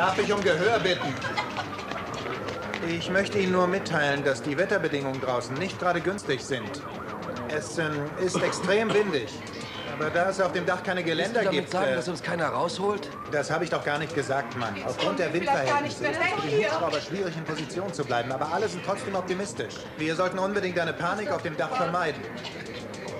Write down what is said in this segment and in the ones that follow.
Darf ich um Gehör bitten? Ich möchte Ihnen nur mitteilen, dass die Wetterbedingungen draußen nicht gerade günstig sind. Es ähm, ist extrem windig. Aber da es auf dem Dach keine Geländer damit gibt... sagen, äh, dass uns keiner rausholt? das habe ich doch gar nicht gesagt, Mann. Aufgrund der Windverhältnisse ist es für die Hubschrauber schwierig, in Position zu bleiben. Aber alle sind trotzdem optimistisch. Wir sollten unbedingt eine Panik auf dem Dach vermeiden.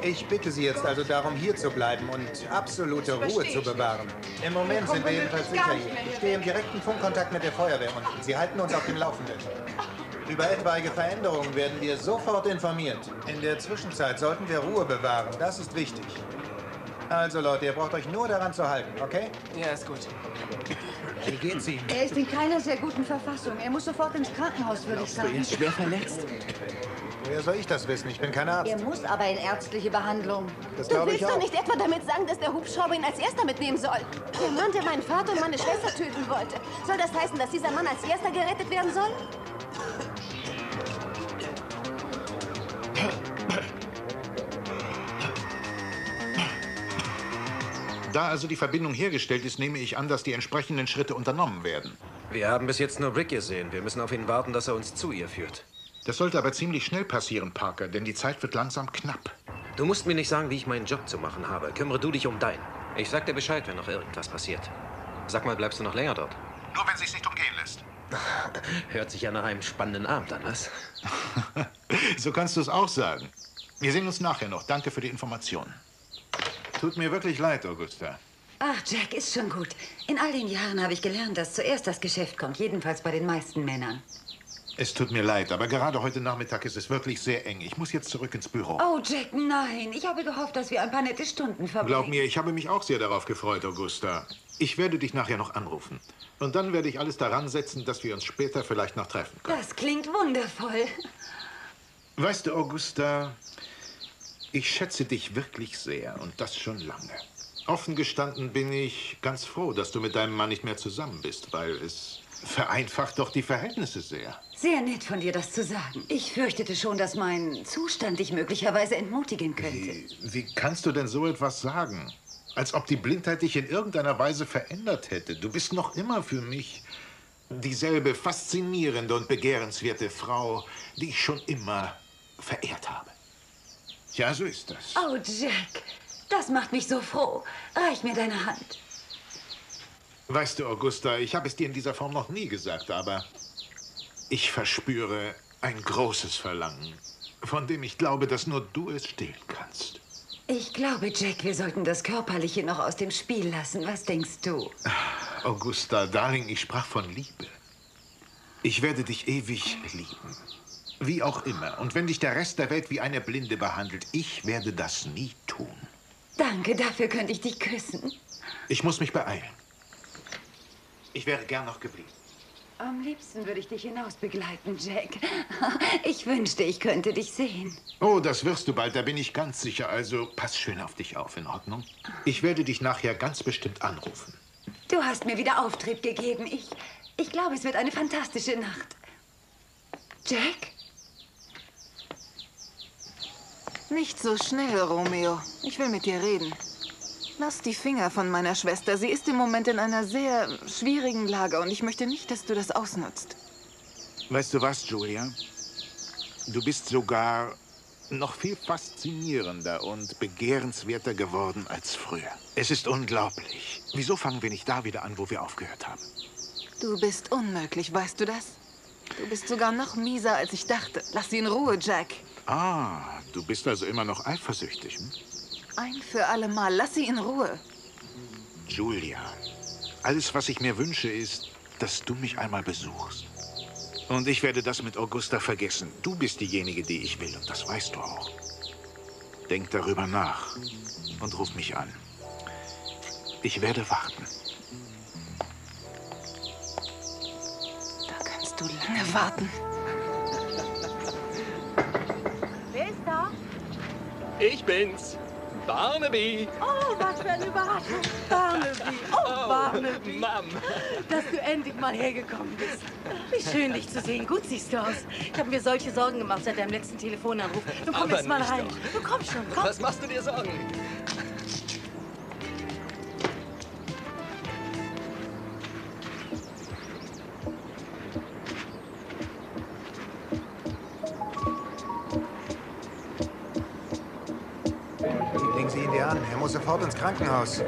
Ich bitte Sie jetzt also darum, hier zu bleiben und absolute Ruhe zu bewahren. Im Moment sind wir jedenfalls sicher hier. Ich stehe im direkten Funkkontakt mit der Feuerwehr und Sie halten uns auf dem Laufenden. Über etwaige Veränderungen werden wir sofort informiert. In der Zwischenzeit sollten wir Ruhe bewahren. Das ist wichtig. Also Leute, ihr braucht euch nur daran zu halten, okay? Ja, ist gut. Wie geht's ihm? Er ist in keiner sehr guten Verfassung. Er muss sofort ins Krankenhaus, würde ich sagen. schwer verletzt? Woher soll ich das wissen? Ich bin kein Arzt. Er muss aber in ärztliche Behandlung. Das Du glaube ich willst doch auch. nicht etwa damit sagen, dass der Hubschrauber ihn als erster mitnehmen soll? Der Mann, der meinen Vater und meine Schwester töten wollte. Soll das heißen, dass dieser Mann als erster gerettet werden soll? Da also die Verbindung hergestellt ist, nehme ich an, dass die entsprechenden Schritte unternommen werden. Wir haben bis jetzt nur Rick gesehen. Wir müssen auf ihn warten, dass er uns zu ihr führt. Das sollte aber ziemlich schnell passieren, Parker, denn die Zeit wird langsam knapp. Du musst mir nicht sagen, wie ich meinen Job zu machen habe. Kümmere du dich um deinen. Ich sag dir Bescheid, wenn noch irgendwas passiert. Sag mal, bleibst du noch länger dort? Nur wenn sich's nicht umgehen lässt. Hört sich ja nach einem spannenden Abend an, was? So kannst du es auch sagen. Wir sehen uns nachher noch. Danke für die Information. Tut mir wirklich leid, Augusta. Ach, Jack, ist schon gut. In all den Jahren habe ich gelernt, dass zuerst das Geschäft kommt. Jedenfalls bei den meisten Männern. Es tut mir leid, aber gerade heute Nachmittag ist es wirklich sehr eng. Ich muss jetzt zurück ins Büro. Oh, Jack, nein. Ich habe gehofft, dass wir ein paar nette Stunden verbringen. Glaub mir, ich habe mich auch sehr darauf gefreut, Augusta. Ich werde dich nachher noch anrufen. Und dann werde ich alles daran setzen, dass wir uns später vielleicht noch treffen können. Das klingt wundervoll. Weißt du, Augusta, ich schätze dich wirklich sehr und das schon lange. Offen gestanden bin ich ganz froh, dass du mit deinem Mann nicht mehr zusammen bist, weil es vereinfacht doch die Verhältnisse sehr. Sehr nett von dir, das zu sagen. Ich fürchtete schon, dass mein Zustand dich möglicherweise entmutigen könnte. Wie, wie kannst du denn so etwas sagen? Als ob die Blindheit dich in irgendeiner Weise verändert hätte. Du bist noch immer für mich dieselbe faszinierende und begehrenswerte Frau, die ich schon immer verehrt habe. Ja, so ist das. Oh, Jack, das macht mich so froh. Reich mir deine Hand. Weißt du, Augusta, ich habe es dir in dieser Form noch nie gesagt, aber ich verspüre ein großes Verlangen, von dem ich glaube, dass nur du es stillen kannst. Ich glaube, Jack, wir sollten das Körperliche noch aus dem Spiel lassen. Was denkst du? Augusta, Darling, ich sprach von Liebe. Ich werde dich ewig lieben. Wie auch immer. Und wenn dich der Rest der Welt wie eine Blinde behandelt, ich werde das nie tun. Danke, dafür könnte ich dich küssen. Ich muss mich beeilen. Ich wäre gern noch geblieben. Am liebsten würde ich dich hinaus begleiten, Jack. Ich wünschte, ich könnte dich sehen. Oh, das wirst du bald, da bin ich ganz sicher. Also pass schön auf dich auf, in Ordnung? Ich werde dich nachher ganz bestimmt anrufen. Du hast mir wieder Auftrieb gegeben. Ich, ich glaube, es wird eine fantastische Nacht. Jack? Nicht so schnell, Romeo. Ich will mit dir reden. Lass die Finger von meiner Schwester. Sie ist im Moment in einer sehr schwierigen Lage und ich möchte nicht, dass du das ausnutzt. Weißt du was, Julia? Du bist sogar noch viel faszinierender und begehrenswerter geworden als früher. Es ist unglaublich. Wieso fangen wir nicht da wieder an, wo wir aufgehört haben? Du bist unmöglich, weißt du das? Du bist sogar noch mieser, als ich dachte. Lass sie in Ruhe, Jack. Ah, du bist also immer noch eifersüchtig. Hm? Ein für alle Mal. Lass sie in Ruhe. Julia, alles, was ich mir wünsche, ist, dass du mich einmal besuchst. Und ich werde das mit Augusta vergessen. Du bist diejenige, die ich will, und das weißt du auch. Denk darüber nach und ruf mich an. Ich werde warten. Da kannst du lange warten. Wer ist da? Ich bin's. Barnaby. Oh, was für eine Überraschung. Barnaby. Oh, Barnaby. Mom. Dass du endlich mal hergekommen bist. Wie schön, dich zu sehen. Gut siehst du aus. Ich habe mir solche Sorgen gemacht seit deinem letzten Telefonanruf. Du komm jetzt mal rein. doch. Du komm schon, komm. Was machst du dir Sorgen? Krankenhaus.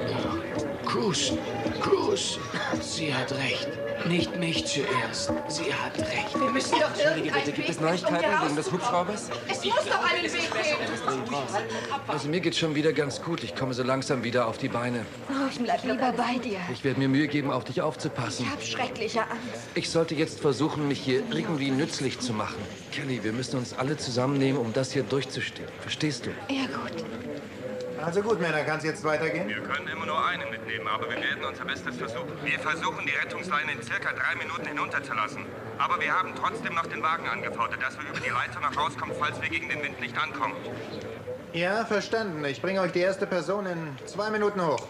Cruz, Cruz, sie hat recht. Nicht mich zuerst. Sie hat recht. Wir müssen doch irgendeinen Bitte, gibt es um Neuigkeiten wegen des. Hubschraubers? Es muss doch einen Weg geben. Also mir geht's schon wieder ganz gut. Ich komme so langsam wieder auf die Beine. Oh, ich bleib lieber bei dir. Ich werde mir Mühe geben, auf dich aufzupassen. Ich hab schreckliche Angst. Ich sollte jetzt versuchen, mich hier irgendwie nützlich zu machen. Kelly, wir müssen uns alle zusammennehmen, um das hier durchzustehen. Verstehst du? Ja, gut. Also gut, Männer, kann's jetzt weitergehen? Wir können immer nur einen mitnehmen, aber wir werden unser Bestes versuchen. Wir versuchen, die Rettungsleine in circa drei Minuten hinunterzulassen. Aber wir haben trotzdem noch den Wagen angefordert, dass wir über die Leiter noch rauskommen, falls wir gegen den Wind nicht ankommen. Ja, verstanden. Ich bringe euch die erste Person in zwei Minuten hoch.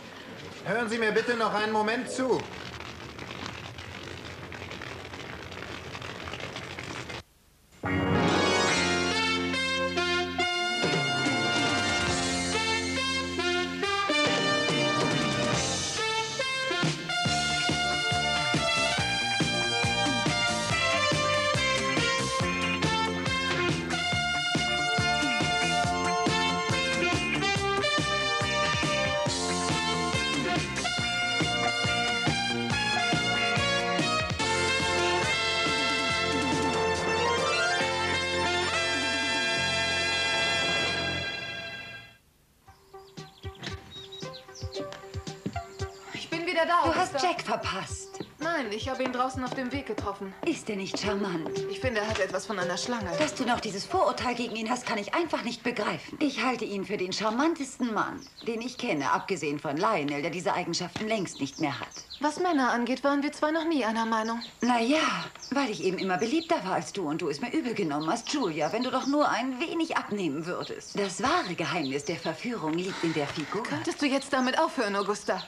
Hören Sie mir bitte noch einen Moment zu. Ich ich habe ihn draußen auf dem Weg getroffen. Ist er nicht charmant? Ich finde, er hat etwas von einer Schlange. Dass du noch dieses Vorurteil gegen ihn hast, kann ich einfach nicht begreifen. Ich halte ihn für den charmantesten Mann, den ich kenne, abgesehen von Lionel, der diese Eigenschaften längst nicht mehr hat. Was Männer angeht, waren wir zwei noch nie einer Meinung. Naja, weil ich eben immer beliebter war als du und du es mir übel genommen hast, Julia, wenn du doch nur ein wenig abnehmen würdest. Das wahre Geheimnis der Verführung liegt in der Figur. Könntest du jetzt damit aufhören, Augusta?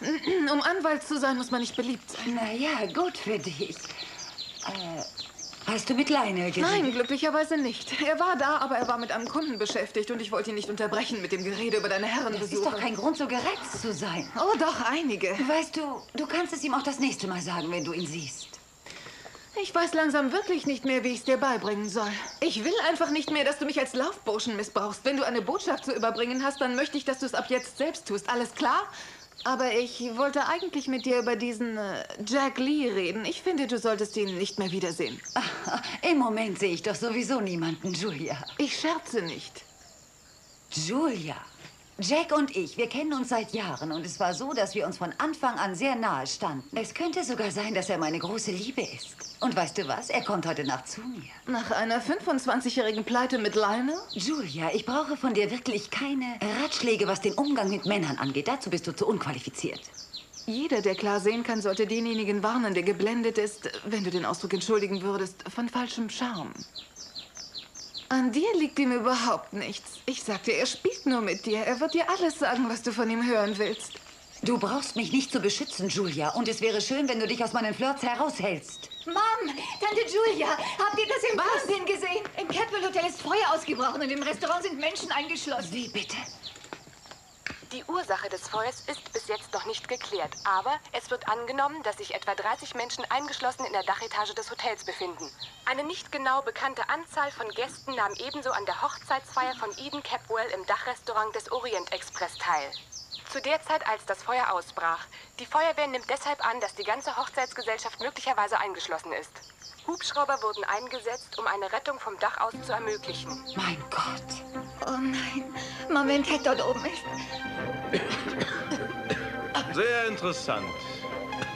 Um Anwalt zu sein, muss man nicht beliebt sein. Naja, gut für dich. Äh, hast du mit Lionel geredet? Nein, glücklicherweise nicht. Er war da, aber er war mit einem Kunden beschäftigt und ich wollte ihn nicht unterbrechen mit dem Gerede über deine Das ist Herrenbesuche. doch kein Grund, so gereizt zu sein. Oh, doch, einige. Weißt du, du kannst es ihm auch das nächste Mal sagen, wenn du ihn siehst. Ich weiß langsam wirklich nicht mehr, wie ich es dir beibringen soll. Ich will einfach nicht mehr, dass du mich als Laufburschen missbrauchst. Wenn du eine Botschaft zu überbringen hast, dann möchte ich, dass du es ab jetzt selbst tust. Alles klar? Aber ich wollte eigentlich mit dir über diesen äh, Jack Lee reden. Ich finde, du solltest ihn nicht mehr wiedersehen. Im Moment sehe ich doch sowieso niemanden, Julia. Ich scherze nicht. Julia. Jack und ich, wir kennen uns seit Jahren und es war so, dass wir uns von Anfang an sehr nahe standen. Es könnte sogar sein, dass er meine große Liebe ist. Und weißt du was? Er kommt heute Nacht zu mir. Nach einer 25-jährigen Pleite mit Lionel? Julia, ich brauche von dir wirklich keine Ratschläge, was den Umgang mit Männern angeht. Dazu bist du zu unqualifiziert. Jeder, der klar sehen kann, sollte denjenigen warnen, der geblendet ist, wenn du den Ausdruck entschuldigen würdest, von falschem Charme. An dir liegt ihm überhaupt nichts. Ich sagte, er spielt nur mit dir. Er wird dir alles sagen, was du von ihm hören willst. Du brauchst mich nicht zu beschützen, Julia. Und es wäre schön, wenn du dich aus meinen Flirts heraushältst. Mom, Tante Julia, habt ihr das im Fernsehen gesehen? Im Catwell Hotel ist Feuer ausgebrochen und im Restaurant sind Menschen eingeschlossen. Wie bitte? Die Ursache des Feuers ist bis jetzt noch nicht geklärt, aber es wird angenommen, dass sich etwa 30 Menschen eingeschlossen in der Dachetage des Hotels befinden. Eine nicht genau bekannte Anzahl von Gästen nahm ebenso an der Hochzeitsfeier von Eden Capwell im Dachrestaurant des Orient Express teil. Zu der Zeit, als das Feuer ausbrach. Die Feuerwehr nimmt deshalb an, dass die ganze Hochzeitsgesellschaft möglicherweise eingeschlossen ist. Hubschrauber wurden eingesetzt, um eine Rettung vom Dach aus zu ermöglichen. Mein Gott. Oh nein, Mom, wenn Cat dort oben ist. Sehr interessant.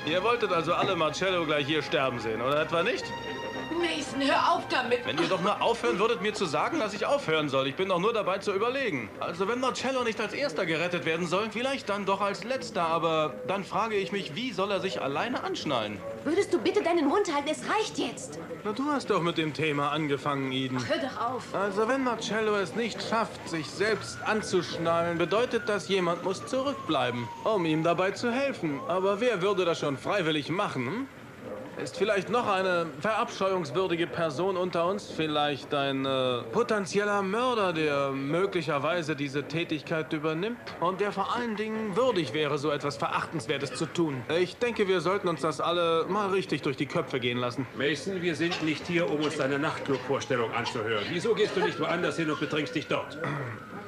Ihr wolltet also alle Marcello gleich hier sterben sehen, oder etwa nicht? Mason, hör auf damit. Wenn ihr doch nur aufhören würdet, mir zu sagen, dass ich aufhören soll. Ich bin doch nur dabei zu überlegen. Also wenn Marcello nicht als erster gerettet werden soll, vielleicht dann doch als letzter. Aber dann frage ich mich, wie soll er sich alleine anschnallen? Würdest du bitte deinen Mund halten? Es reicht jetzt. Na, du hast doch mit dem Thema angefangen, Eden. Hör doch auf. Also wenn Marcello es nicht schafft, sich selbst anzuschnallen, bedeutet das, jemand muss zurückbleiben, um ihm dabei zu helfen. Aber wer würde das schon freiwillig machen? Hm? Ist vielleicht noch eine verabscheuungswürdige Person unter uns? Vielleicht ein äh, potenzieller Mörder, der möglicherweise diese Tätigkeit übernimmt? Und der vor allen Dingen würdig wäre, so etwas Verachtenswertes zu tun. Ich denke, wir sollten uns das alle mal richtig durch die Köpfe gehen lassen. Mason, wir sind nicht hier, um uns deine Nachtclub-Vorstellung anzuhören. Wieso gehst du nicht woanders hin und betrinkst dich dort?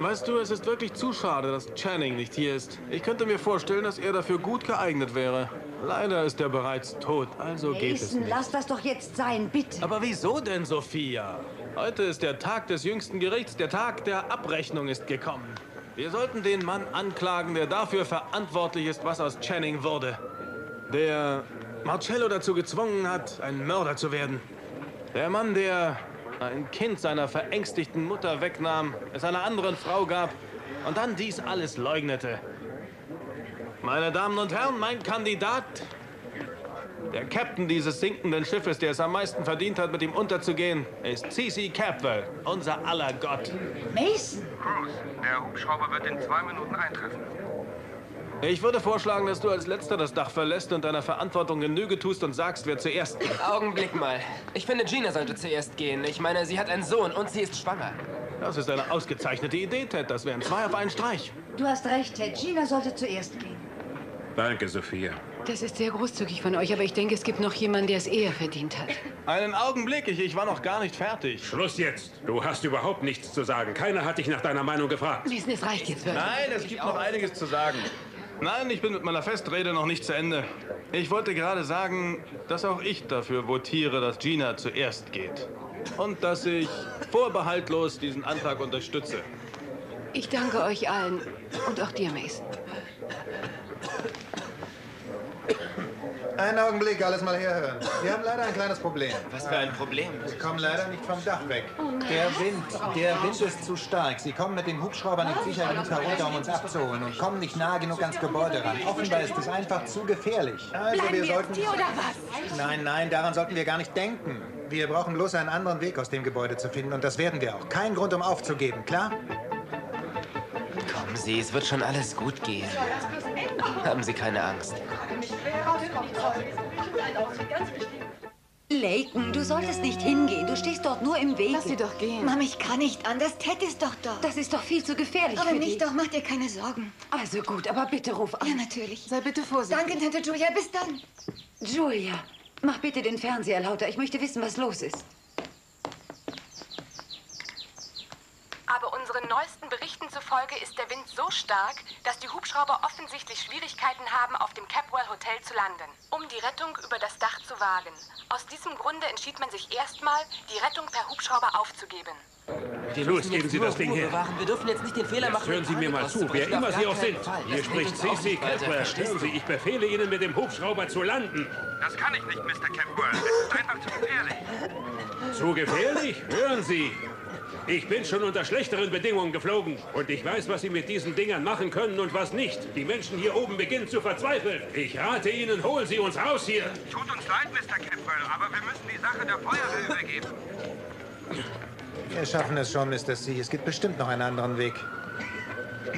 Weißt du, es ist wirklich zu schade, dass Channing nicht hier ist. Ich könnte mir vorstellen, dass er dafür gut geeignet wäre. Leider ist er bereits tot, also geht es Mason, nicht. lass das doch jetzt sein, bitte. Aber wieso denn, Sophia? Heute ist der Tag des jüngsten Gerichts, der Tag der Abrechnung ist gekommen. Wir sollten den Mann anklagen, der dafür verantwortlich ist, was aus Channing wurde. Der Marcello dazu gezwungen hat, ein Mörder zu werden. Der Mann, der ein Kind seiner verängstigten Mutter wegnahm, es einer anderen Frau gab und dann dies alles leugnete. Meine Damen und Herren, mein Kandidat, der Captain dieses sinkenden Schiffes, der es am meisten verdient hat, mit ihm unterzugehen, ist C.C. Capwell, unser aller Gott. Mason? Cruz, der Hubschrauber wird in zwei Minuten eintreffen. Ich würde vorschlagen, dass du als Letzter das Dach verlässt und deiner Verantwortung Genüge tust und sagst, wer zuerst geht. Augenblick mal. Ich finde, Gina sollte zuerst gehen. Ich meine, sie hat einen Sohn und sie ist schwanger. Das ist eine ausgezeichnete Idee, Ted. Das wären zwei auf einen Streich. Du hast recht, Ted. Gina sollte zuerst gehen. Danke, Sophia. Das ist sehr großzügig von euch, aber ich denke, es gibt noch jemanden, der es eher verdient hat. Einen Augenblick, ich, ich war noch gar nicht fertig. Schluss jetzt. Du hast überhaupt nichts zu sagen. Keiner hat dich nach deiner Meinung gefragt. Mason, es reicht jetzt wirklich. Nein, es gibt noch einiges zu sagen. Nein, ich bin mit meiner Festrede noch nicht zu Ende. Ich wollte gerade sagen, dass auch ich dafür votiere, dass Gina zuerst geht. Und dass ich vorbehaltlos diesen Antrag unterstütze. Ich danke euch allen und auch dir, Mason. Einen Augenblick, alles mal herhören. Wir haben leider ein kleines Problem. Was für ein Problem? Wir kommen leider nicht vom Dach weg. Oh Der Wind, der Wind ist zu stark. Sie kommen mit dem Hubschrauber nicht sicher genug herunter, um uns abzuholen und kommen nicht nah genug ans Gebäude ran. Offenbar ist es einfach zu gefährlich. Also Bleiben wir sollten... hier oder was? Nein, nein, daran sollten wir gar nicht denken. Wir brauchen bloß einen anderen Weg aus dem Gebäude zu finden und das werden wir auch. Kein Grund, um aufzugeben, klar? Kommen Sie, es wird schon alles gut gehen. Haben Sie keine Angst. Layton, du solltest nicht hingehen. Du stehst dort nur im Weg. Lass sie doch gehen. Mama, ich kann nicht anders. Ted ist doch da. Das ist doch viel zu gefährlich Aber für nicht dich. doch, mach dir keine Sorgen. Also gut, aber bitte ruf an. Ja, natürlich. Sei bitte vorsichtig. Danke, Tante Julia. Bis dann. Julia, mach bitte den Fernseher lauter. Ich möchte wissen, was los ist. Aber unseren neuesten Berichten zufolge ist der Wind so stark, dass die Hubschrauber offensichtlich Schwierigkeiten haben, auf dem Capwell Hotel zu landen, um die Rettung über das Dach zu wagen. Aus diesem Grunde entschied man sich erstmal, die Rettung per Hubschrauber aufzugeben. Wir Los, müssen geben jetzt Sie das Ding her. bewahren. Wir dürfen jetzt nicht den Fehler Jetzt machen. hören Sie mir mal zu, wer immer Sie auch sind. Fall. Hier Das spricht C.C. Capwell. Hören Sie, ich befehle Ihnen, mit dem Hubschrauber zu landen. Das kann ich nicht, Mr. Capwell. Es ist einfach zu gefährlich. Zu gefährlich? Hören Sie. Ich bin schon unter schlechteren Bedingungen geflogen. Und ich weiß, was Sie mit diesen Dingern machen können und was nicht. Die Menschen hier oben beginnen zu verzweifeln. Ich rate Ihnen, holen Sie uns raus hier. Tut uns leid, Mr. Capwell, aber wir müssen die Sache der Feuerwehr übergeben. Wir schaffen es schon, Mr. C. Es gibt bestimmt noch einen anderen Weg.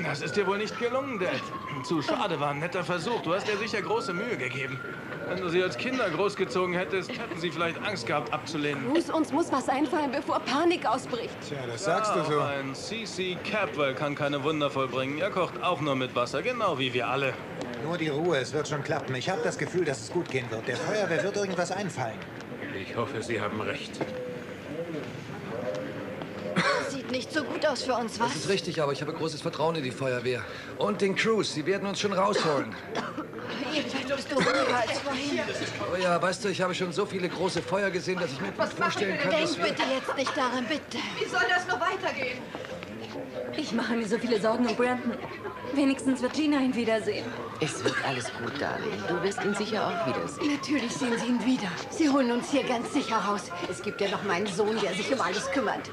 Das ist dir wohl nicht gelungen, Dad. Zu schade, war ein netter Versuch. Du hast dir sicher große Mühe gegeben. Wenn du sie als Kinder großgezogen hättest, hätten sie vielleicht Angst gehabt, abzulehnen. Muss, uns muss was einfallen, bevor Panik ausbricht. Tja, das sagst du so. Ja, Ein C.C. Capwell kann keine Wunder vollbringen. Er kocht auch nur mit Wasser, genau wie wir alle. Nur die Ruhe, es wird schon klappen. Ich habe das Gefühl, dass es gut gehen wird. Der Feuerwehr wird irgendwas einfallen. Ich hoffe, Sie haben recht. Sieht nicht so gut aus für uns, was? Das ist richtig, aber ich habe großes Vertrauen in die Feuerwehr. Und den Crews. Sie werden uns schon rausholen. Vielleicht bist du ruhiger als vorhin. Oh ja, weißt du, ich habe schon so viele große Feuer gesehen, dass ich mir gut vorstellen kann, dass Denk wir... bitte jetzt nicht daran, bitte. Wie soll das nur weitergehen? Ich mache mir so viele Sorgen um Brandon. Wenigstens wird Gina ihn wiedersehen. Es wird alles gut, Darling. Du wirst ihn sicher auch wiedersehen. Natürlich sehen Sie ihn wieder. Sie holen uns hier ganz sicher raus. Es gibt ja noch meinen Sohn, der sich um alles kümmert.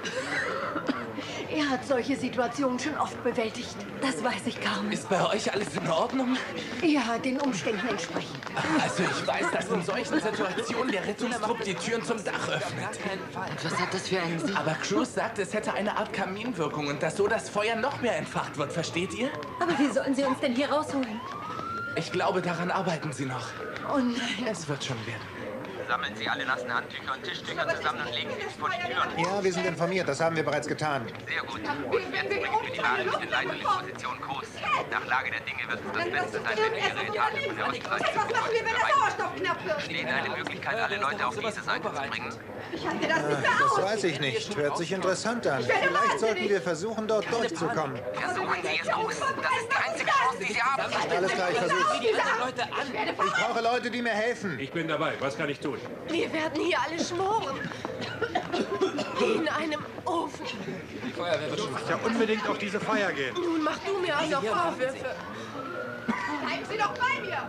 Er hat solche Situationen schon oft bewältigt. Das weiß ich kaum. Ist bei euch alles in Ordnung? Ja, den Umständen entsprechend. Also ich weiß, dass in solchen Situationen der Rettungstrupp die Türen zum Dach öffnet. Und was hat das für einen Sinn? Aber Cruz sagt, es hätte eine Art Kaminwirkung und dass so das Feuer noch mehr entfacht wird. Versteht ihr? Aber wie sollen sie uns denn hier rausholen? Ich glaube, daran arbeiten sie noch. Oh nein. Es wird schon werden. Sammeln Sie alle nassen Handtücher und Tischtücher zusammen und legen sie vor die Türen. Ja, wir sind informiert. Das haben wir bereits getan. Sehr gut. Und jetzt bringen wir die Wagen in Leitung in Position Kurs. Nach Lage der Dinge wird es das Beste sein, wenn wir Ihre Etage von der Ostseite Was machen wir, wenn der Sauerstoff knapp wird? Besteht eine Möglichkeit, alle Leute auf diese Seite zu bringen? Ich halte das nicht mehr Das aus. weiß ich nicht. Hört sich interessant an. Ich Vielleicht sollten wir versuchen, dort durchzukommen. Versuchen Sie es, Kurs. Das ist die einzige Chance, die Sie haben. Alles klar, ich an. Ich brauche Leute, die mir helfen. Ich bin dabei. Was kann ich tun? Wir werden hier alle schmoren. Wie in einem Ofen. Die Feuerwehr wird schon Ja, unbedingt auf diese Feier gehen. Nun mach du mir auch noch Vorwürfe. Bleiben Sie doch bei mir.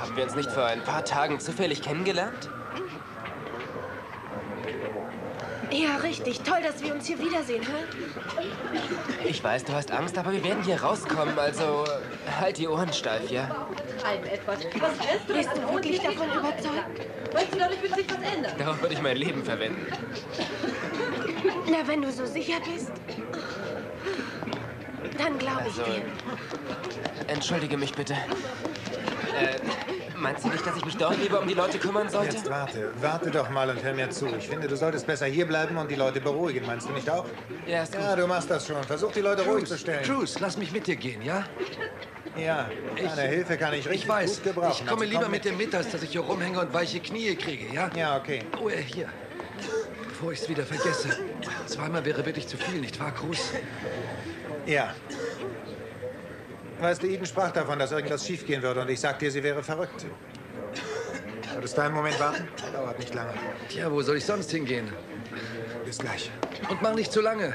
Haben wir uns nicht vor ein paar Tagen zufällig kennengelernt? Ja, richtig. Toll, dass wir uns hier wiedersehen, hä? Ich weiß, du hast Angst, aber wir werden hier rauskommen, also äh, halt die Ohren steif, ja? Treib etwas. Was willst du? Bist du wirklich davon überzeugt? Weißt du doch nicht, wird sich was ändern. Darauf würde ich mein Leben verwenden. Na, wenn du so sicher bist, dann glaube ich Also, dir. entschuldige mich bitte. Äh, meinst du nicht, dass ich mich dort lieber um die Leute kümmern sollte? Jetzt warte. Warte doch mal und hör mir zu. Ich finde, du solltest besser hier bleiben und die Leute beruhigen. Meinst du nicht auch? Ja, ist gut. Ja, du machst das schon. Versuch, die Leute ruhig zu stellen. Cruz, lass mich mit dir gehen, ja? Ja, deine Hilfe kann ich richtig Ich weiß. gut gebrauchen. Ich komme Also lieber komm mit dir mit, als dass ich hier rumhänge und weiche Knie kriege, ja? Ja, okay. Oh, äh, hier. Bevor ich es wieder vergesse. Zweimal wäre wirklich zu viel, nicht wahr, Cruz? Ja. Weißt du, Eden sprach davon, dass irgendwas schiefgehen würde und ich sagte dir, sie wäre verrückt. Würdest du einen Moment warten? Dauert nicht lange. Tja, wo soll ich sonst hingehen? Bis gleich. Und mach nicht zu lange.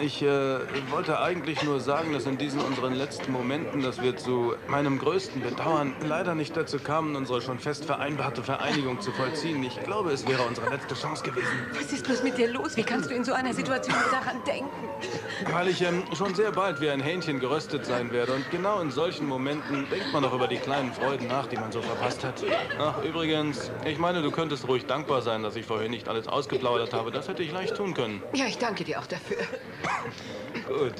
Ich äh, wollte eigentlich nur sagen, dass in diesen unseren letzten Momenten, dass wir zu meinem größten Bedauern leider nicht dazu kamen, unsere schon fest vereinbarte Vereinigung zu vollziehen. Ich glaube, es wäre unsere letzte Chance gewesen. Was ist bloß mit dir los? Wie kannst du in so einer Situation daran denken? Weil ich ähm, schon sehr bald wie ein Hähnchen geröstet sein werde. Und genau in solchen Momenten denkt man doch über die kleinen Freuden nach, die man so verpasst hat. Ach, übrigens, ich meine, du könntest ruhig dankbar sein, dass ich vorhin nicht alles ausgeplaudert habe. Das hätte ich leicht tun können. Ja, ich danke dir auch dafür. Gut.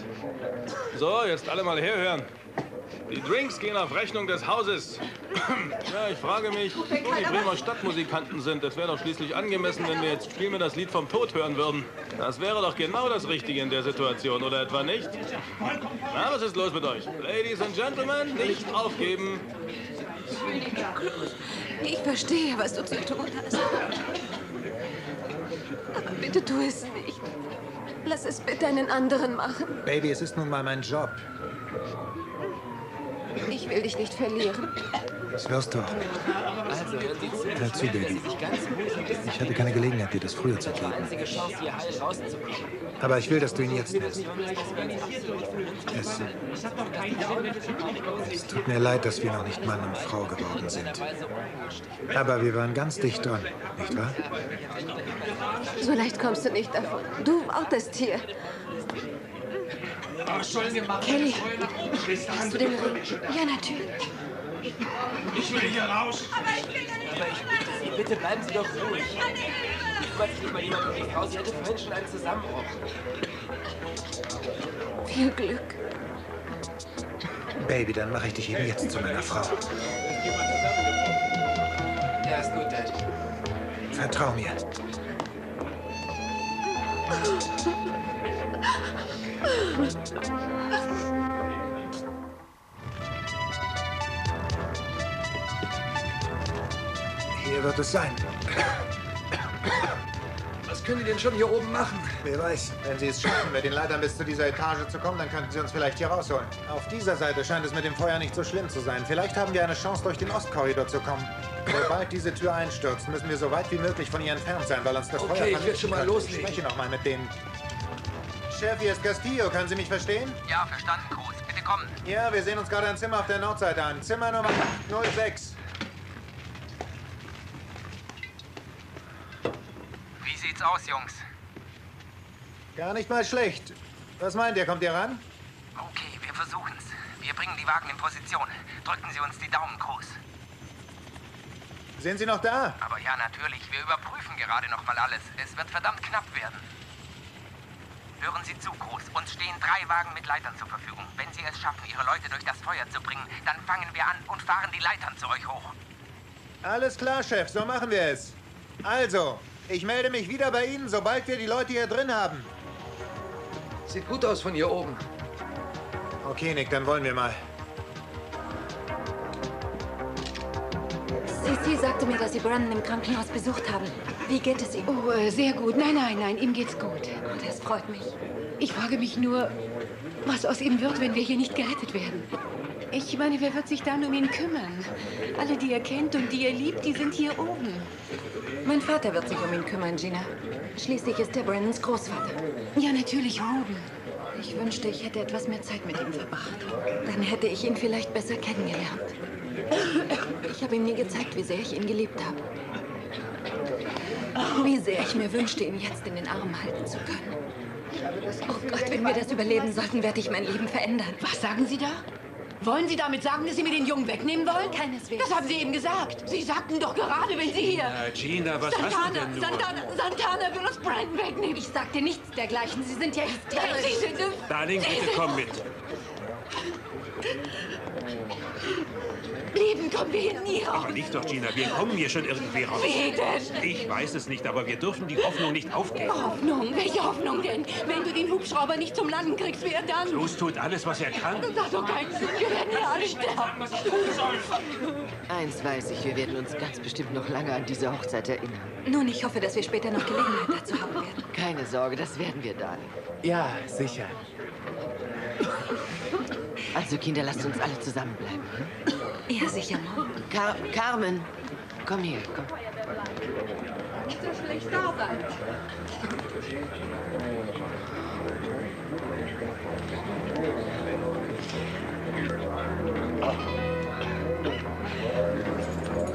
So, jetzt alle mal herhören. Die Drinks gehen auf Rechnung des Hauses. Ja, ich frage mich, wo die Bremer Stadtmusikanten sind. Es wäre doch schließlich angemessen, wenn wir jetzt Spiel mir das Lied vom Tod hören würden. Das wäre doch genau das Richtige in der Situation, oder etwa nicht? Na, was ist los mit euch? Ladies and Gentlemen, nicht aufgeben. Ich verstehe, was du zu tun hast. Aber bitte tu es nicht. Lass es bitte einen anderen machen. Baby, es ist nun mal mein Job. Ich will dich nicht verlieren. Das wirst du. Zu. Hör zu, Baby. das Ich hatte keine Gelegenheit, dir das früher zu rauszukommen. Aber ich will, dass du ihn jetzt nimmst. Es Es, tut mir leid, dass wir noch nicht Mann und Frau geworden sind. Aber wir waren ganz dicht dran, nicht wahr? So leicht kommst du nicht davon. Du wartest hier. Kelly, hast du den Ring? Ja, natürlich. Ich will hier raus. Aber ich bitte Sie, bitte bleiben Sie doch ruhig. Kümmert sich nicht mal jemand um die Frau. Sie hatte vorhin schon einen Zusammenbruch. Viel Glück. Baby, dann mache ich dich eben jetzt zu meiner Frau. Ja, ist gut, Dad. Vertrau mir. Hier wird es sein. Was können die denn schon hier oben machen? Wer weiß, wenn sie es schaffen, mit den Leitern bis zu dieser Etage zu kommen, dann könnten sie uns vielleicht hier rausholen. Auf dieser Seite scheint es mit dem Feuer nicht so schlimm zu sein. Vielleicht haben wir eine Chance, durch den Ostkorridor zu kommen. Sobald diese Tür einstürzt, müssen wir so weit wie möglich von ihr entfernt sein, weil uns das Okay, Feuer ich will schon mal loslegen. Ich spreche noch mal mit denen. Chef, hier ist Castillo. Können Sie mich verstehen? Ja, verstanden, Cruz. Bitte kommen. Ja, wir sehen uns gerade ein Zimmer auf der Nordseite an. Zimmer Nummer 06. Wie sieht's aus, Jungs? Gar nicht mal schlecht. Was meint ihr? Kommt ihr ran? Okay, wir versuchen's. Wir bringen die Wagen in Position. Drücken Sie uns die Daumen, Cruz. Sind Sie noch da? Aber ja, natürlich. Wir überprüfen gerade noch mal alles. Es wird verdammt knapp werden. Hören Sie zu, Groß. Uns stehen drei Wagen mit Leitern zur Verfügung. Wenn Sie es schaffen, Ihre Leute durch das Feuer zu bringen, dann fangen wir an und fahren die Leitern zu euch hoch. Alles klar, Chef, so machen wir es. Also, ich melde mich wieder bei Ihnen, sobald wir die Leute hier drin haben. Sieht gut aus von hier oben. Okay, Nick, dann wollen wir mal. Cece sagte mir, dass Sie Brandon im Krankenhaus besucht haben. Wie geht es ihm? Oh, äh, sehr gut. Nein, nein, nein, ihm geht's gut. Oh, das freut mich. Ich frage mich nur, was aus ihm wird, wenn wir hier nicht gerettet werden. Ich meine, wer wird sich dann um ihn kümmern? Alle, die er kennt und die er liebt, die sind hier oben. Mein Vater wird sich um ihn kümmern, Gina. Schließlich ist er Brandons Großvater. Ja, natürlich, Ruben. Ich wünschte, ich hätte etwas mehr Zeit mit ihm verbracht. Dann hätte ich ihn vielleicht besser kennengelernt. Ich habe ihm nie gezeigt, wie sehr ich ihn geliebt habe. Wie sehr ich mir wünschte, ihn jetzt in den Arm halten zu können. Oh Gott, wenn wir das überleben sollten, werde ich mein Leben verändern. Was sagen Sie da? Wollen Sie damit sagen, dass Sie mir den Jungen wegnehmen wollen? Keineswegs. Das haben Sie eben gesagt. Sie sagten doch gerade, wenn Sie hier... Na, Gina, was hast du Santana, denn nur? Santana, Santana will uns Brandon wegnehmen. Ich sagte nichts dergleichen. Sie sind ja hysterisch. Sie sind... Darling, Sie bitte komm mit. Leben kommen wir hier nie raus. Aber nicht doch, Gina, wir kommen hier schon irgendwie raus. Wie denn? Ich weiß es nicht, aber wir dürfen die Hoffnung nicht aufgeben. Hoffnung? Welche Hoffnung denn? Wenn du den Hubschrauber nicht zum Landen kriegst, wer dann? Bruce tut alles, was er kann. Das hat doch keinen Sinn. Wir werden hier alle sterben. Was ich tun soll. Eins weiß ich, wir werden uns ganz bestimmt noch lange an diese Hochzeit erinnern. Nun, ich hoffe, dass wir später noch Gelegenheit dazu haben werden. Keine Sorge, das werden wir, Darling. Ja, sicher. Also, Kinder, lasst uns alle zusammenbleiben. Ja, sicher, Mom. Car Carmen, komm her, komm. Nicht so schlecht da sein.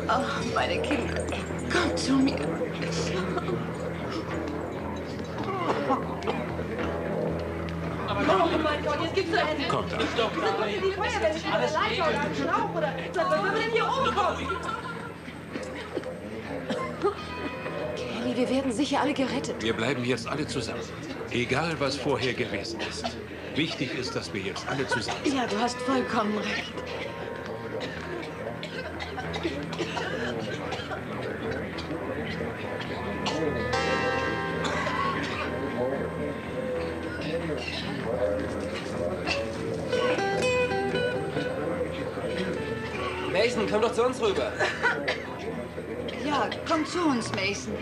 Ach, meine Kinder. Kommt zu mir. Oder... Was sollen wir denn hier oben kommen? Kelly, wir werden sicher alle gerettet. Wir bleiben jetzt alle zusammen. Egal, was vorher gewesen ist. Wichtig ist, dass wir jetzt alle zusammen sind. Ja, du hast vollkommen recht. Komm doch zu uns rüber. Ja, komm zu uns, Mason.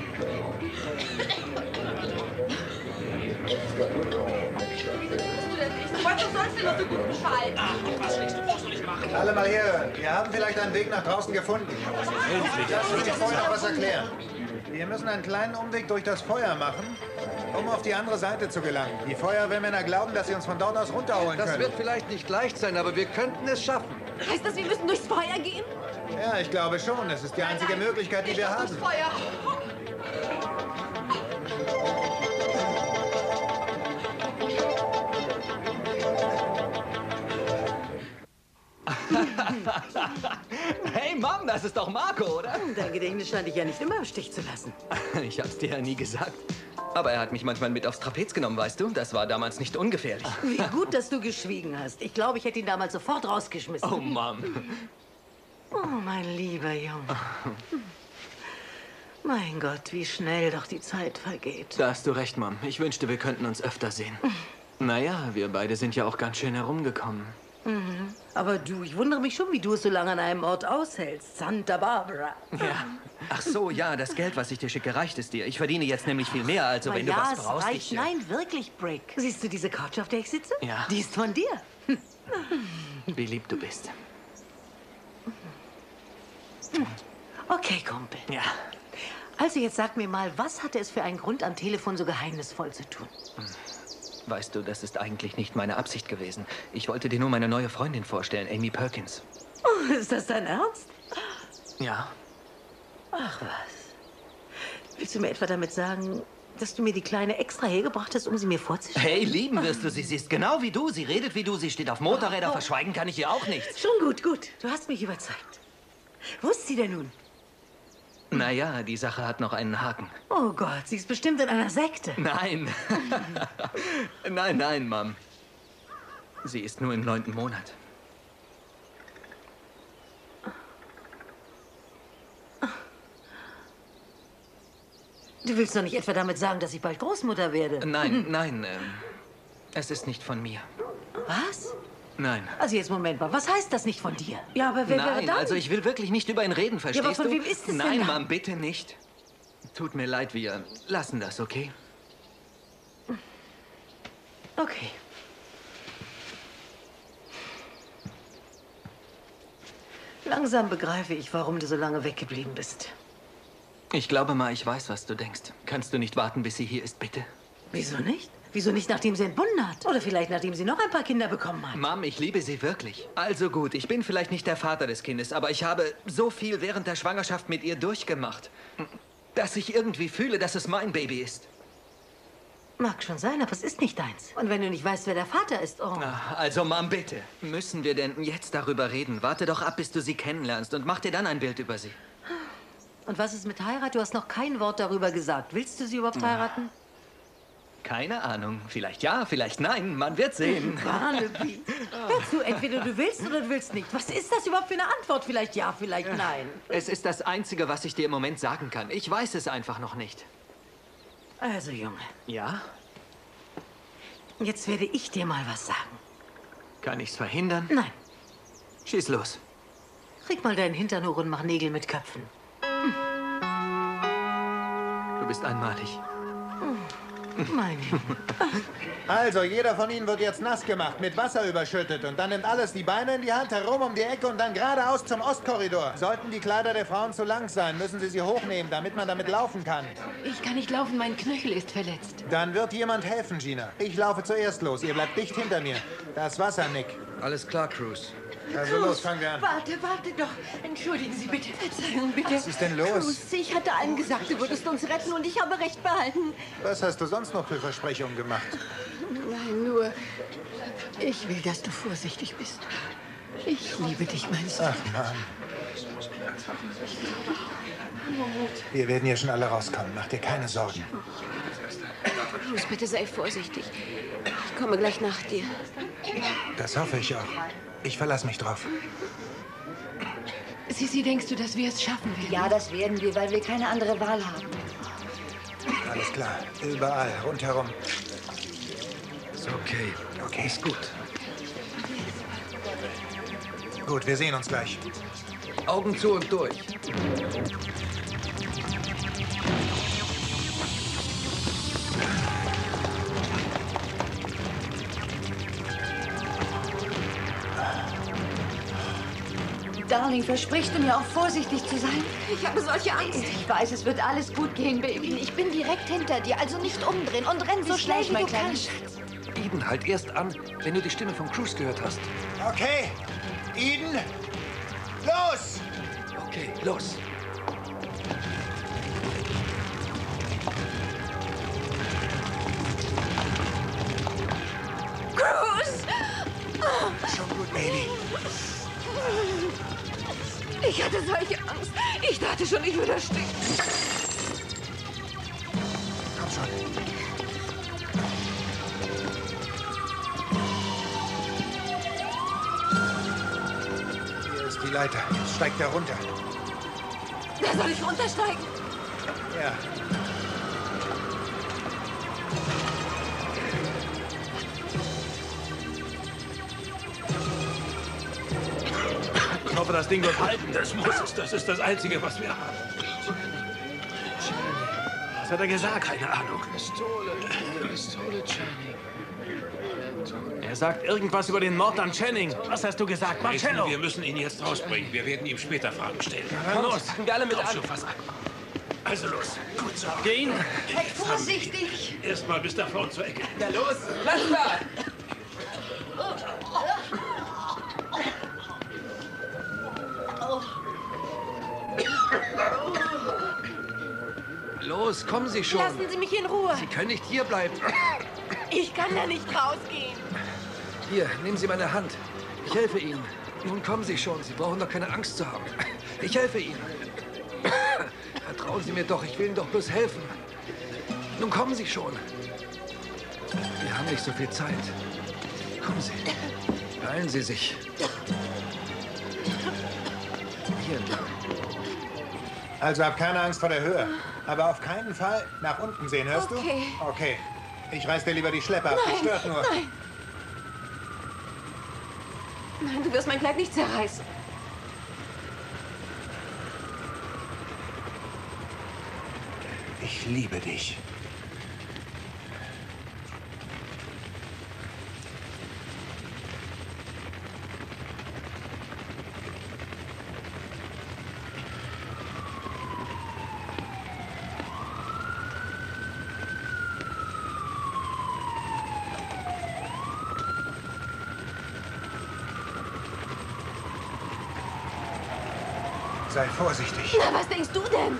Du weißt doch sonst immer so gut Bescheid. Ach, was legst du brauchst du nicht machen. Alle mal herhören. Wir haben vielleicht einen Weg nach draußen gefunden. Lass uns dir vorher noch was erklären. Wir müssen einen kleinen Umweg durch das Feuer machen, um auf die andere Seite zu gelangen. Die Feuerwehrmänner glauben, dass sie uns von dort aus runterholen Das können. wird vielleicht nicht leicht sein, aber wir könnten es schaffen. Heißt das, wir müssen durchs Feuer gehen? Ja, ich glaube schon. Es ist die einzige Möglichkeit, die wir haben. Feuer. Hey Mom, das ist doch Marco, oder? Dein Gedächtnis scheint dich ja nicht immer im Stich zu lassen. Ich hab's dir ja nie gesagt. Aber er hat mich manchmal mit aufs Trapez genommen, weißt du? Das war damals nicht ungefährlich. Wie gut, dass du geschwiegen hast. Ich glaube, ich hätte ihn damals sofort rausgeschmissen. Oh, Mom. Oh, mein lieber Junge. Mein Gott, wie schnell doch die Zeit vergeht. Da hast du recht, Mom. Ich wünschte, wir könnten uns öfter sehen. Naja, wir beide sind ja auch ganz schön herumgekommen. Mhm. Aber du, ich wundere mich schon, wie du es so lange an einem Ort aushältst. Santa Barbara. Ja. Ach so, ja, das Geld, was ich dir schicke, reicht es dir. Ich verdiene jetzt nämlich viel mehr, also Aber wenn du ja, was es brauchst, reicht. ich... Nein, wirklich, Brick. Siehst du diese Couch, auf der ich sitze? Ja. Die ist von dir. Wie lieb du bist. Okay, Kumpel. Ja. Also jetzt sag mir mal, was hatte es für einen Grund, am Telefon so geheimnisvoll zu tun? Weißt du, das ist eigentlich nicht meine Absicht gewesen. Ich wollte dir nur meine neue Freundin vorstellen, Amy Perkins. Oh, ist das dein Ernst? Ja. Ach was. Willst du mir etwa damit sagen, dass du mir die Kleine extra hergebracht hast, um sie mir vorzustellen? Hey, lieben wirst du sie. Sie ist genau wie du. Sie redet wie du. Sie steht auf Motorräder. Verschweigen kann ich ihr auch nichts. Schon gut, gut. Du hast mich überzeugt. Wo ist sie denn nun? Naja, die Sache hat noch einen Haken. Oh Gott, sie ist bestimmt in einer Sekte. Nein. nein, nein, Mom. Sie ist nur im neunten Monat. Du willst doch nicht etwa damit sagen, dass ich bald Großmutter werde? Nein, nein. Ähm, es ist nicht von mir. Was? Nein. Also jetzt Moment mal, was heißt das nicht von dir? Ja, aber wer wäre Nein, dann? also ich will wirklich nicht über ihn reden, verstehst aber von du? wem ist es Nein, denn? Mom, bitte nicht. Tut mir leid, wir lassen das, okay? Okay. Langsam begreife ich, warum du so lange weggeblieben bist. Ich glaube mal, ich weiß, was du denkst. Kannst du nicht warten, bis sie hier ist, bitte? Wieso nicht? Wieso nicht, nachdem sie entbunden hat? Oder vielleicht, nachdem sie noch ein paar Kinder bekommen hat? Mom, ich liebe sie wirklich. Also gut, ich bin vielleicht nicht der Vater des Kindes, aber ich habe so viel während der Schwangerschaft mit ihr durchgemacht, dass ich irgendwie fühle, dass es mein Baby ist. Mag schon sein, aber es ist nicht deins. Und wenn du nicht weißt, wer der Vater ist, oh. Ah, Also, Mom, bitte. Müssen wir denn jetzt darüber reden? Warte doch ab, bis du sie kennenlernst und mach dir dann ein Bild über sie. Und was ist mit Heirat? Du hast noch kein Wort darüber gesagt. Willst du sie überhaupt heiraten? Keine Ahnung. Vielleicht ja, vielleicht nein. Man wird sehen. Barnaby. Hör zu, entweder du willst oder du willst nicht. Was ist das überhaupt für eine Antwort? Vielleicht ja, vielleicht nein. Es ist das Einzige, was ich dir im Moment sagen kann. Ich weiß es einfach noch nicht. Also, Junge, Ja? jetzt werde ich dir mal was sagen. Kann ich's verhindern? Nein. Schieß los. Krieg mal deinen Hintern hoch und mach Nägel mit Köpfen. Du bist einmalig. Mein Junge. Also, jeder von Ihnen wird jetzt nass gemacht, mit Wasser überschüttet und dann nimmt alles die Beine in die Hand, herum um die Ecke und dann geradeaus zum Ostkorridor. Sollten die Kleider der Frauen zu lang sein, müssen Sie sie hochnehmen, damit man damit laufen kann. Ich kann nicht laufen, mein Knöchel ist verletzt. Dann wird jemand helfen, Gina. Ich laufe zuerst los. Ihr bleibt dicht hinter mir. Das Wasser, Nick. Alles klar, Cruz. Also los, fangen wir an. Warte, warte doch. Entschuldigen Sie bitte. Verzeihung, bitte. Was ist denn los? Cruz, ich hatte allen gesagt, du würdest uns retten und ich habe recht behalten. Was hast du sonst noch für Versprechungen gemacht? Nein, nur, ich will, dass du vorsichtig bist. Ich liebe dich, mein Sohn. Ach, Mann. Wir werden hier schon alle rauskommen. Mach dir keine Sorgen. Cruz, bitte sei vorsichtig. Ich komme gleich nach dir. Das hoffe ich auch. Ich verlasse mich drauf. Sisi, denkst du, dass wir es schaffen werden? Ja, das werden wir, weil wir keine andere Wahl haben. Alles klar. Überall, rundherum. Ist okay. Okay. Ist gut. Gut, wir sehen uns gleich. Augen zu und durch. Darling, versprichst du mir auch vorsichtig zu sein? Ich habe solche Angst. Ich weiß, es wird alles gut gehen, Baby. Ich bin direkt hinter dir, also nicht umdrehen und renn so schnell wie mein du kleiner kannst. Eden, halt erst an, wenn du die Stimme von Cruz gehört hast. Okay. Eden, los! Okay, los. Dachte schon, ich würde ersticken. Komm schon. Hier ist die Leiter. Jetzt steigt er runter. Da soll ich runtersteigen. Ja. Hoffe, das Ding wird halten. Das muss es. Das ist das Einzige, was wir haben. Was hat er gesagt? Keine Ahnung. Pistole, Pistole, Channing. Er sagt irgendwas über den Mord an Channing. Was hast du gesagt, Marcello? Wir müssen ihn jetzt rausbringen. Wir werden ihm später Fragen stellen. Na los. Fangen wir alle mit an. Also los. Gut so. Gehen. Hey, vorsichtig! Erstmal bis da vorne zur Ecke. Na los, lass mal! Los, kommen Sie schon. Lassen Sie mich in Ruhe. Sie können nicht hier bleiben. Ich kann da nicht rausgehen. Hier, nehmen Sie meine Hand. Ich helfe Ihnen. Nun kommen Sie schon. Sie brauchen doch keine Angst zu haben. Ich helfe Ihnen. Vertrauen Sie mir doch, ich will Ihnen doch bloß helfen. Nun kommen Sie schon. Wir haben nicht so viel Zeit. Kommen Sie. Beeilen Sie sich. Hier entlang. Also hab keine Angst vor der Höhe. Aber auf keinen Fall nach unten sehen, hörst Okay. du? Okay. Ich reiß dir lieber die Schleppe ab. Nein, stört nur. nein. Nein, du wirst mein Kleid nicht zerreißen. Ich liebe dich. Sei vorsichtig. Na, was denkst du denn?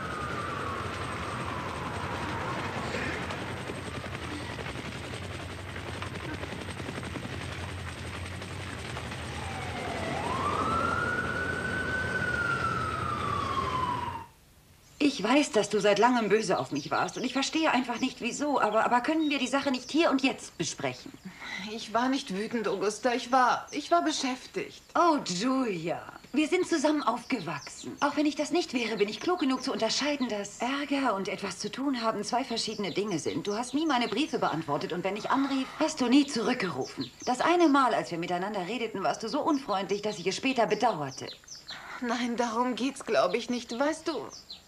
Ich weiß, dass du seit langem böse auf mich warst und ich verstehe einfach nicht wieso, aber, aber können wir die Sache nicht hier und jetzt besprechen? Ich war nicht wütend, Augusta. Ich war, ich war beschäftigt. Oh, Julia, wir sind zusammen aufgewachsen. Auch wenn ich das nicht wäre, bin ich klug genug zu unterscheiden, dass Ärger und etwas zu tun haben zwei verschiedene Dinge sind. Du hast nie meine Briefe beantwortet und wenn ich anrief, hast du nie zurückgerufen. Das eine Mal, als wir miteinander redeten, warst du so unfreundlich, dass ich es später bedauerte. Nein, darum geht's, glaube ich, nicht. Weißt du,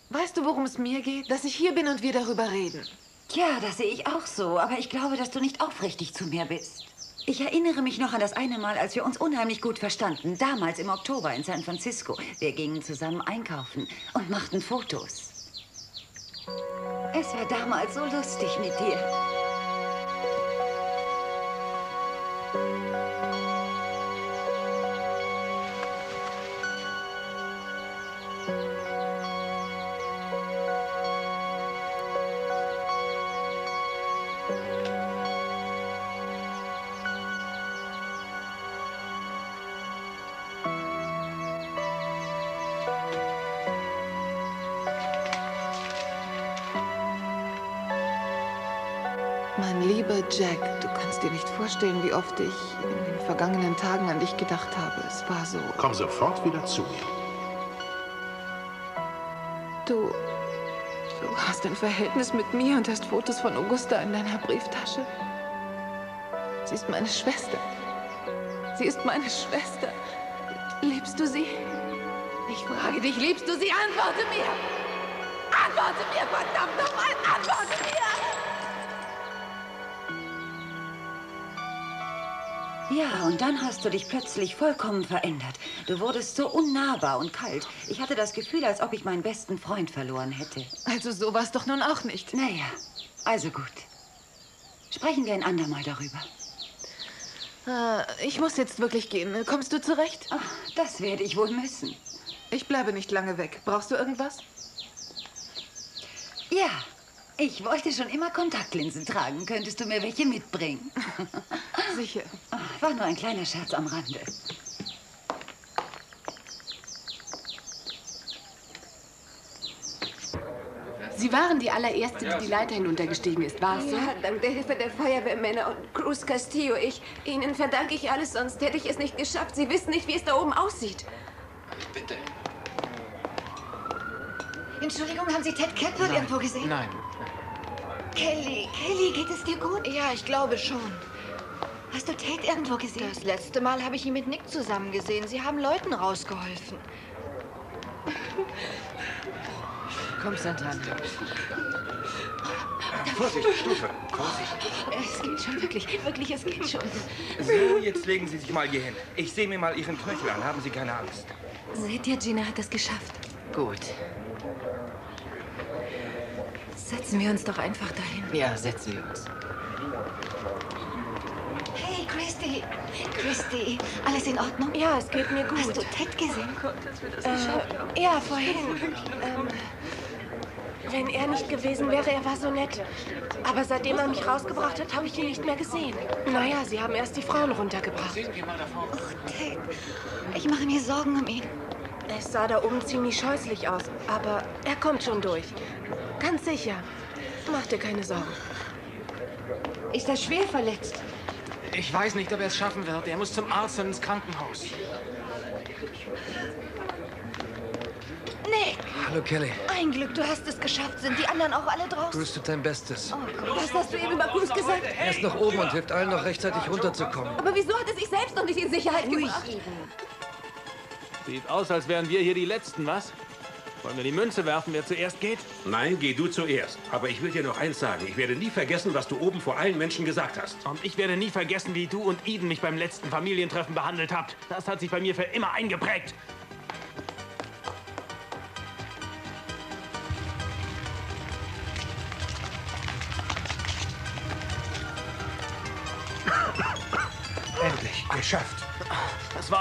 weißt du, worum es mir geht? Dass ich hier bin und wir darüber reden. Ja, das sehe ich auch so, aber ich glaube, dass du nicht aufrichtig zu mir bist. Ich erinnere mich noch an das eine Mal, als wir uns unheimlich gut verstanden. Damals im Oktober in San Francisco. Wir gingen zusammen einkaufen und machten Fotos. Es war damals so lustig mit dir. Vorstellen, wie oft ich in den vergangenen Tagen an dich gedacht habe. Es war so. Komm sofort wieder zu mir. Du. Du hast ein Verhältnis mit mir und hast Fotos von Augusta in deiner Brieftasche. Sie ist meine Schwester. Sie ist meine Schwester. Liebst du sie? Ich frage dich, liebst du sie? Antworte mir! Antworte mir, verdammt nochmal! Antworte mir! Ja, und dann hast du dich plötzlich vollkommen verändert. Du wurdest so unnahbar und kalt. Ich hatte das Gefühl, als ob ich meinen besten Freund verloren hätte. Also so war es doch nun auch nicht. Naja, also gut. Sprechen wir ein andermal darüber. Äh, ich muss jetzt wirklich gehen. Kommst du zurecht? Ach, das werde ich wohl müssen. Ich bleibe nicht lange weg. Brauchst du irgendwas? Ja, ich wollte schon immer Kontaktlinsen tragen. Könntest du mir welche mitbringen? Sicher. Ach, war nur ein kleiner Scherz am Rande. Sie waren die allererste, die die Leiter hinuntergestiegen ist, war's so? Ja, dank der Hilfe der Feuerwehrmänner und Cruz Castillo. Ich, Ihnen verdanke ich alles, sonst hätte ich es nicht geschafft. Sie wissen nicht, wie es da oben aussieht. Bitte. Entschuldigung, haben Sie Ted Nein, irgendwo gesehen? Nein. Kelly, Kelly, geht es dir gut? Ja, ich glaube schon. Hast du Ted irgendwo gesehen? Das letzte Mal habe ich ihn mit Nick zusammen gesehen. Sie haben Leuten rausgeholfen. Komm, Santana. Vorsicht, Stufe. Vorsicht. Es geht schon, wirklich, wirklich, es geht schon. So, jetzt legen Sie sich mal hier hin. Ich sehe mir mal Ihren Knöchel an. Haben Sie keine Angst. Seht ihr, Gina hat es geschafft. Gut. Setzen wir uns doch einfach dahin. Ja, setzen wir uns. Christy. Christy, alles in Ordnung? Ja, es geht mir gut. Hast du Ted gesehen? Äh, ja, vorhin. Ähm, wenn er nicht gewesen wäre, er war so nett. Aber seitdem er mich rausgebracht hat, habe ich ihn nicht mehr gesehen. Naja, sie haben erst die Frauen runtergebracht. Oh, Ted. Ich mache mir Sorgen um ihn. Es sah da oben ziemlich scheußlich aus, aber er kommt schon durch. Ganz sicher. Mach dir keine Sorgen. Ist er schwer verletzt? Ich weiß nicht, ob er es schaffen wird. Er muss zum Arzt und ins Krankenhaus. Nick, Hallo, Kelly. ein Glück, du hast es geschafft. Sind die anderen auch alle draußen? Bruce tut dein Bestes. Was hast du eben über Bruce gesagt? Er ist noch oben und hilft allen noch rechtzeitig runterzukommen. Aber wieso hat er sich selbst noch nicht in Sicherheit gebracht? Sieht aus, als wären wir hier die Letzten, was? Wollen wir die Münze werfen, wer zuerst geht? Nein, geh du zuerst. Aber ich will dir noch eins sagen. Ich werde nie vergessen, was du oben vor allen Menschen gesagt hast. Und ich werde nie vergessen, wie du und Eden mich beim letzten Familientreffen behandelt habt. Das hat sich bei mir für immer eingeprägt.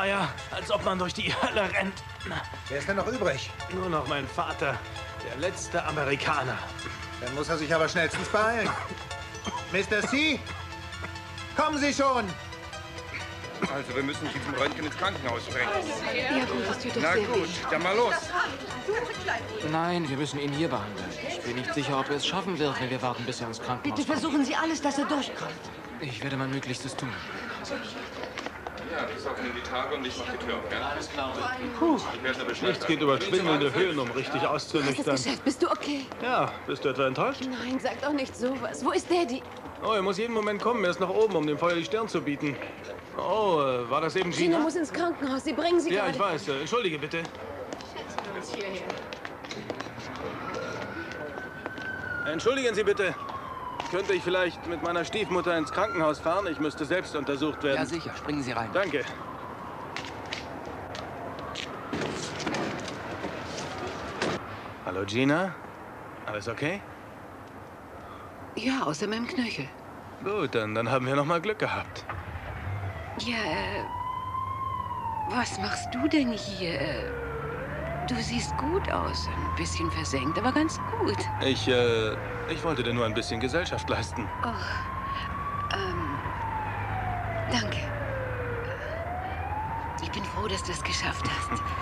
War ja, als ob man durch die Hölle rennt. Wer ist denn noch übrig? Nur noch mein Vater, der letzte Amerikaner. Dann muss er sich aber schnellstens beeilen. Mr. C, kommen Sie schon! Also, wir müssen Sie zum Röntgen ins Krankenhaus bringen. Ja gut, das tut doch Na sehr gut, weh. dann mal los. Nein, wir müssen ihn hier behandeln. Ich bin nicht sicher, ob er es schaffen wird, wenn wir warten, bis er ins Krankenhaus Bitte kommt. versuchen Sie alles, dass er durchkommt. Ich werde mein Möglichstes tun. Ja, ich sag Ihnen die Tage und ich mach die Tür auf, gell? Alles klar. Puh, Ich werde Bescheid nichts geht über schwindelnde Höhen, um richtig auszunüchtern. Bist du okay? Ja, bist du etwa enttäuscht? Nein, sag doch nicht sowas. Wo ist Daddy? Oh, er muss jeden Moment kommen. Er ist nach oben, um dem Feuer die Stirn zu bieten. Oh, äh, war das eben Gina Gina? muss ins Krankenhaus. Sie bringen sie Ja, gerade. ich weiß. Äh, Entschuldige bitte. Entschuldigen Sie bitte. Könnte ich vielleicht mit meiner Stiefmutter ins Krankenhaus fahren? Ich müsste selbst untersucht werden. Ja, sicher. Springen Sie rein. Danke. Hallo Gina. Alles okay? Ja, außer meinem Knöchel. Gut, dann, dann haben wir noch mal Glück gehabt. Ja, äh, was machst du denn hier? Du siehst gut aus. Ein bisschen versenkt, aber ganz gut. Ich, äh, ich wollte dir nur ein bisschen Gesellschaft leisten. Oh, ähm, danke. Ich bin froh, dass du es geschafft hast.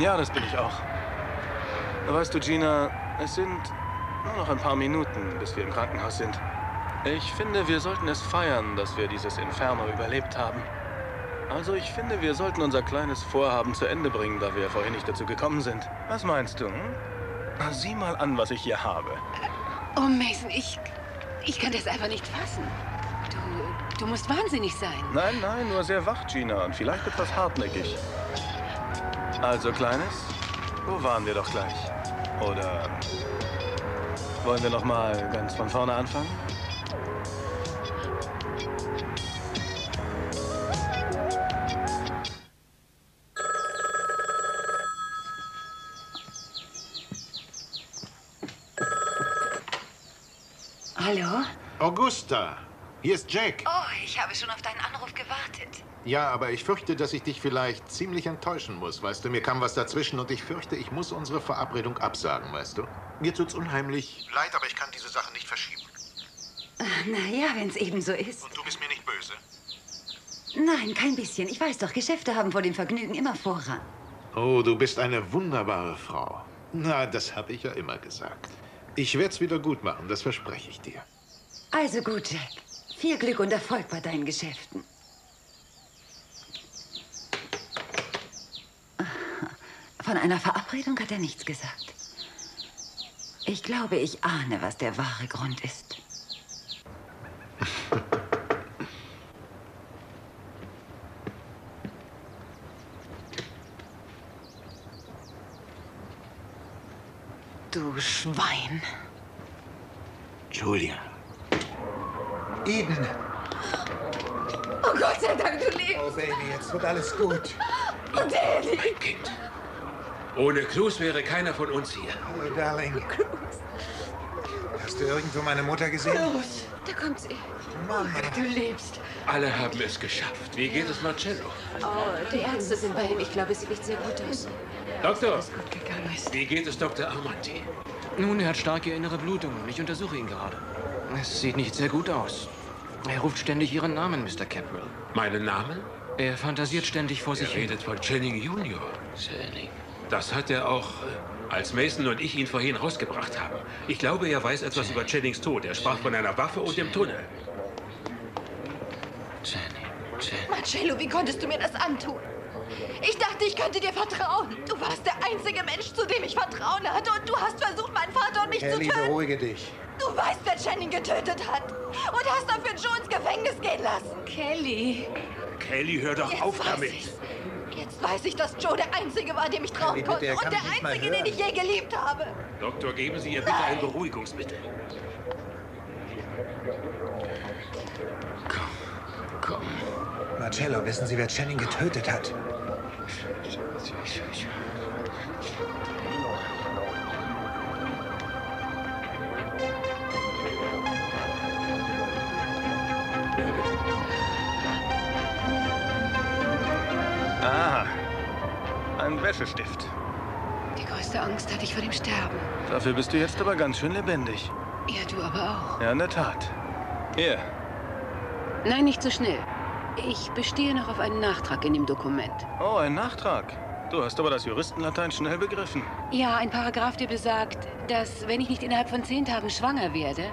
Ja, das bin ich auch. Weißt du, Gina, es sind nur noch ein paar Minuten, bis wir im Krankenhaus sind. Ich finde, wir sollten es feiern, dass wir dieses Inferno überlebt haben. Also ich finde, wir sollten unser kleines Vorhaben zu Ende bringen, da wir vorhin nicht dazu gekommen sind. Was meinst du? Hm? Sieh mal an, was ich hier habe. Oh, Mason, ich, ich kann das einfach nicht fassen. Du, du musst wahnsinnig sein. Nein, nein, nur sehr wach, Gina, und vielleicht etwas hartnäckig. Also, Kleines, wo waren wir doch gleich? Oder wollen wir noch mal ganz von vorne anfangen? Hallo? Augusta, hier ist Jack. Oh, ich habe schon auf deinen Anruf gewartet. Ja, aber ich fürchte, dass ich dich vielleicht ziemlich enttäuschen muss. Weißt du, mir kam was dazwischen und ich fürchte, ich muss unsere Verabredung absagen, weißt du? Mir tut's unheimlich leid, aber ich kann diese Sache nicht verschieben. Naja, wenn es eben so ist. Und du bist mir nicht böse? Nein, kein bisschen. Ich weiß doch, Geschäfte haben vor dem Vergnügen immer Vorrang. Oh, du bist eine wunderbare Frau. Na, das habe ich ja immer gesagt. Ich werde es wieder gut machen, das verspreche ich dir. Also gut, Jack. Viel Glück und Erfolg bei deinen Geschäften. Von einer Verabredung hat er nichts gesagt. Ich glaube, ich ahne, was der wahre Grund ist. Du Schwein. Julia. Eden. Oh Gott sei Dank, du lebst. Oh, Baby, jetzt wird alles gut. Oh, Daddy. Mein Kind. Ohne Clues wäre keiner von uns hier. Hallo, Darling. Hast du irgendwo meine Mutter gesehen? Los, da kommt sie. Mama. Du lebst. Alle haben es geschafft. Wie geht es Marcello? Oh, die Ärzte sind bei ihm. Ich glaube, es sieht nicht sehr gut aus. Doktor, Gut gegangen ist. wie geht es Dr. Armanti? Nun, er hat starke innere Blutungen. Ich untersuche ihn gerade. Es sieht nicht sehr gut aus. Er ruft ständig Ihren Namen, Mr. Capwell. Meinen Namen? Er fantasiert ständig vor Er sich hin. redet von Channing Junior. Channing. Das hat er auch, äh, als Mason und ich ihn vorhin rausgebracht haben. Ich glaube, er weiß etwas über Jennings Tod. Er sprach von einer Waffe und dem Tunnel. Marcello, wie konntest du mir das antun? Ich dachte, ich könnte dir vertrauen. Du warst der einzige Mensch, zu dem ich Vertrauen hatte. Und du hast versucht, meinen Vater und mich Kelly, zu töten. beruhige dich. Du weißt, wer Channing getötet hat. Und hast dafür Joe ins Gefängnis gehen lassen. Kelly. Kelly, hör doch Jetzt auf weiß damit. ich's. Jetzt weiß ich, dass Joe der Einzige war, dem ich trauen bitte, konnte. er Und der Einzige, den ich je geliebt habe. Doktor, geben Sie ihr bitte ein Beruhigungsmittel. Komm. Marcello, wissen Sie, wer Channing getötet hat? Aha. Wäschestift. Die größte Angst hatte ich vor dem Sterben. Dafür bist du jetzt aber ganz schön lebendig. Ja, du aber auch. Ja, in der Tat. Hier. Nein, nicht so schnell. Ich bestehe noch auf einen Nachtrag in dem Dokument. Oh, ein Nachtrag. Du hast aber das Juristenlatein schnell begriffen. Ja, ein Paragraph, der besagt, dass, wenn ich nicht innerhalb von zehn Tagen schwanger werde,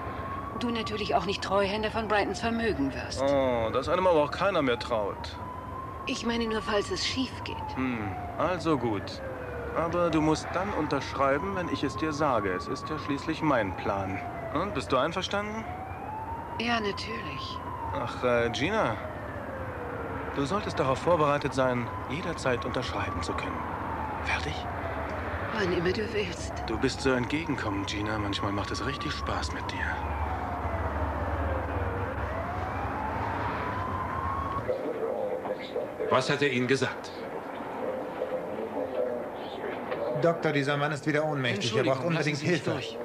du natürlich auch nicht Treuhänder von Brightons Vermögen wirst. Oh, dass einem aber auch keiner mehr traut. Ich meine nur, falls es schief geht. Hm, also gut. Aber du musst dann unterschreiben, wenn ich es dir sage. Es ist ja schließlich mein Plan. Und, bist du einverstanden? Ja, natürlich. Ach, äh, Gina. Du solltest darauf vorbereitet sein, jederzeit unterschreiben zu können. Fertig? Wann immer du willst. Du bist so entgegenkommend, Gina. Manchmal macht es richtig Spaß mit dir. Was hat er Ihnen gesagt? Doktor, dieser Mann ist wieder ohnmächtig. Er braucht unbedingt Hilfe. durch.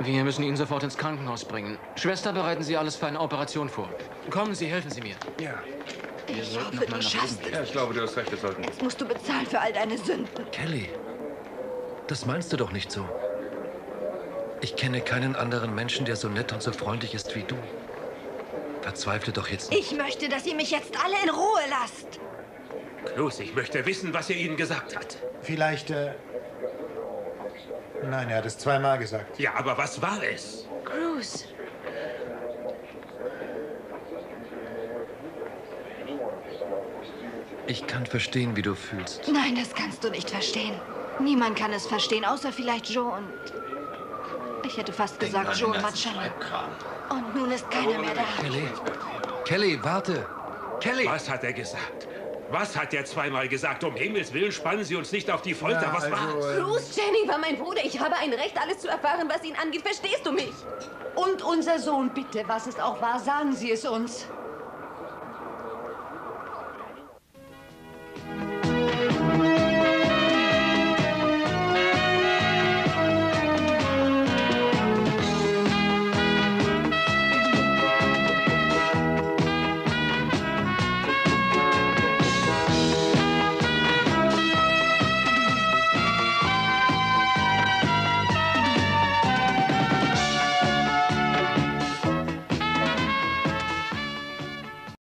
Wir müssen ihn sofort ins Krankenhaus bringen. Schwester, bereiten Sie alles für eine Operation vor. Kommen Sie, helfen Sie mir. Ja. Wir Ich sollten hoffe, noch mal du nach schaffst es. Ja, ich glaube, du hast recht, wir sollten. Jetzt musst du bezahlen für all deine Sünden. Kelly, das meinst du doch nicht so. Ich kenne keinen anderen Menschen, der so nett und so freundlich ist wie du. Verzweifle doch jetzt nicht. Ich möchte, dass ihr mich jetzt alle in Ruhe lasst. Los, ich möchte wissen, was er Ihnen gesagt hat. Vielleicht, äh... Nein, er hat es zweimal gesagt. Ja, aber was war es? Bruce. Ich kann verstehen, wie du fühlst. Nein, das kannst du nicht verstehen. Niemand kann es verstehen, außer vielleicht Joe und... Ich hätte fast gesagt Joe und Marcello. Und nun ist keiner mehr da. Kelly, Kelly, warte. Kelly! Was hat er gesagt? Was hat er zweimal gesagt? Um Himmels Willen spannen Sie uns nicht auf die Folter. was war es? Bruce Jenny war mein Bruder. Ich habe ein Recht, alles zu erfahren, was ihn angeht. Verstehst du mich? Und unser Sohn, bitte, was es auch war, sagen Sie es uns.